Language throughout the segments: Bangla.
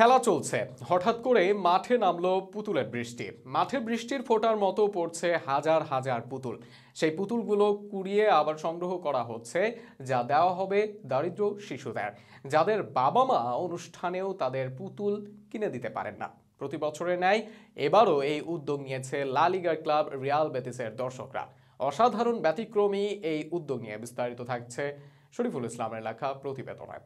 খেলা চলছে। হঠাৎ করে মাঠে নামলো পুতুলের বৃষ্টি। মাঠে বৃষ্টির ফোঁটার মতো পড়ছে হাজার হাজার পুতুল। সেই পুতুলগুলো কুড়িয়ে আবার সংগ্রহ করা হচ্ছে, যা দেওয়া হবে দারিদ্র শিশুদের। যাদের বাবা মা অনুষ্ঠানেও তাদের পুতুল কিনে দিতে পারেন না। প্রতি বছরের ন্যায় এবারও এই উদ্যোগ নিয়েছে লা লিগার ক্লাব রিয়াল বেতিসের দর্শকরা। অসাধারণ ব্যতিক্রমী এই উদ্যোগ নিয়ে বিস্তারিত থাকছে শরীফুল ইসলামের লেখা প্রতিবেদনে।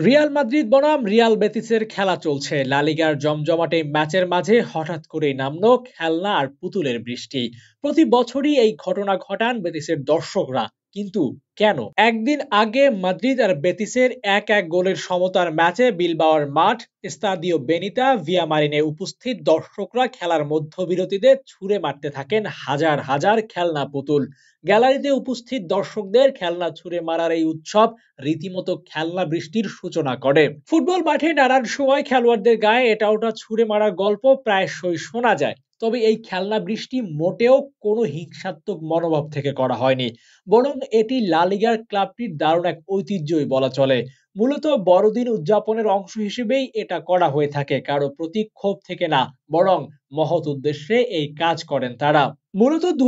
রিয়াল মাদ্রিদ বনাম রিয়াল বেতিসের খেলা চলছে। লালিগার জমজমাটে ম্যাচের মাঝে হঠাৎ করে নামলো খেলনা আর পুতুলের বৃষ্টি। প্রতি বছরই এই ঘটনা ঘটান বেতিসের দর্শকরা। কিন্তু কেন? একদিন আগে মাদ্রিদ আর বেতিসের এক এক গোলের সমতার ম্যাচে বিলবাওয়ার মাঠ, স্তাদিও বেনিতা ভিয়ামারিনে উপস্থিত দর্শকরা খেলার মধ্যবিরতিতে ছুঁড়ে মারতে থাকেন হাজার হাজার খেলনা পুতুল। গ্যালারিতে উপস্থিত দর্শকদের খেলনা ছুঁড়ে মারার এই উৎসব রীতিমতো খেলনা বৃষ্টির সূচনা করে। ফুটবল মাঠে নানান সময় খেলোয়াড়দের গায়ে এটা ওটা ছুঁড়ে মারার গল্প প্রায়শই শোনা যায়। তবে এই খেলনা বৃষ্টি মোটেও কোনো হিংসাত্মক মনোভাব থেকে করা হয়নি, বরং এটি লালিগার ক্লাবটির দারুণ এক ঐতিহ্যই বলা চলে। মূলত বড়দিন উদযাপনের অংশ হিসেবেই এটা করা হয়ে থাকে, কারও প্রতি ক্ষোভ থেকে না, বরং মহৎ উদ্দেশ্যে এই কাজ করেন তারা। মূলত দু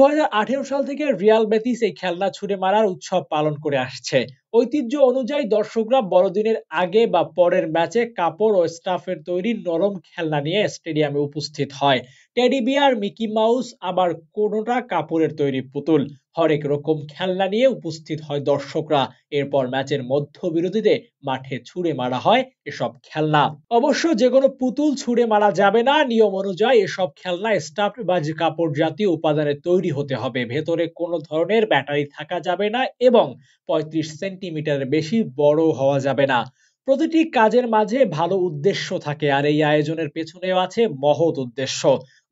সাল থেকে রিয়াল বেতিস এই খেলনা ছুড়ে মারার উৎসব পালন করে আসছে। ঐতিহ্য অনুযায়ী দর্শকরা বড়দিনের আগে বা পরের ম্যাচে কাপড় ও স্টাফের তৈরি নরম খেলনা নিয়ে স্টেডিয়ামে উপস্থিত হয়। টেডি বিয়ার, মিকি মাউস, আবার কোনোটা কাপড়ের তৈরি পুতুল। হরেক রকম খেলনা নিয়ে উপস্থিত হয় দর্শকরা। এরপর ম্যাচের মধ্যবিরতিতে মাঠে ছুড়ে মারা হয় এসব খেলনা। অবশ্য যে কোনো পুতুল ছুড়ে মারা যাবে না, নিয়ম অনুযায়ী এসব খেলনা স্টাফ বা কাপড় জাতীয় উপাদানে তৈরি হতে হবে। ভেতরে কোনো ধরনের ব্যাটারি থাকা যাবে না এবং পঁয়ত্রিশ সেন্টিমিটারের বেশি বড় হওয়া যাবে না। প্রতিটি কাজের মাঝে ভালো উদ্দেশ্য থাকে আর এই আয়োজনের পেছনেও আছে মহৎ উদ্দেশ্য।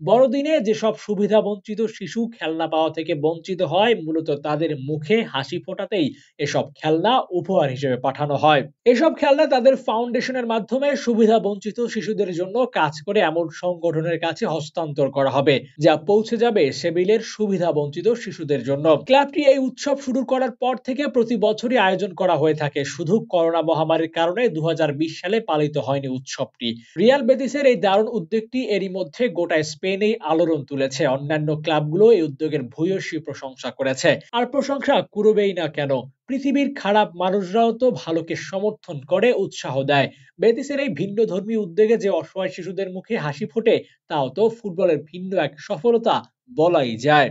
বড়দিনে যেসব সুবিধা বঞ্চিত শিশু খেলনা পাওয়া থেকে বঞ্চিত হয়, মূলত তাদের মুখে হাসি ফোটাতেই এসব খেলনা উপহার হিসেবে পাঠানো হয়। এসব খেলনা তাদের ফাউন্ডেশনের মাধ্যমে সুবিধা বঞ্চিত শিশুদের জন্য কাজ করে এমন সংগঠনের কাছে হস্তান্তর করা হবে, যা পৌঁছে যাবে সেবিলের সুবিধা বঞ্চিত শিশুদের জন্য। ক্লাবটি এই উৎসব শুরু করার পর থেকে প্রতি বছরই আয়োজন করা হয়ে থাকে। শুধু করোনা মহামারীর কারণে দু হাজার বিশ সালে পালিত হয়নি উৎসবটি। রিয়াল বেতিসের এই দারুণ উদ্যোগটি এরই মধ্যে গোটা স্পেনেই আলোড়ন তুলেছে অন্যান্য ক্লাবগুলো, এই উদ্যোগের ভূয়সী প্রশংসা করেছে। আর প্রশংসা কুরবেই না কেন? পৃথিবীর খারাপ মানুষরাও তো ভালোকে সমর্থন করে, উৎসাহ দেয়। বেতিসের এই ভিন্ন ধর্মী উদ্যোগে যে অসহায় শিশুদের মুখে হাসি ফোটে, তাও তো ফুটবলের ভিন্ন এক সফলতা বলাই যায়।